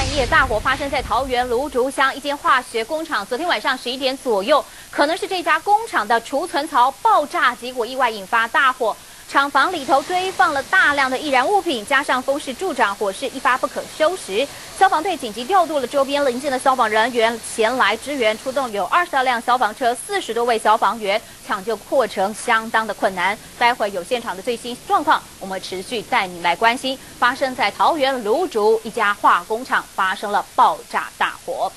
半夜大火发生在桃园芦竹乡一间化学工厂，昨天晚上十一点左右，可能是这家工厂的储存槽爆炸，结果意外引发大火。厂房里头堆放了大量的易燃物品，加上风势助长，火势一发不可收拾。消防队紧急调度了周边邻近的消防人员前来支援，出动有二十二辆消防车、四十多位消防员，抢救过程相当的困难。待会有现场的最新状况，我们持续带你来关心。发生在桃园芦竹一家化工厂发生了爆炸大火。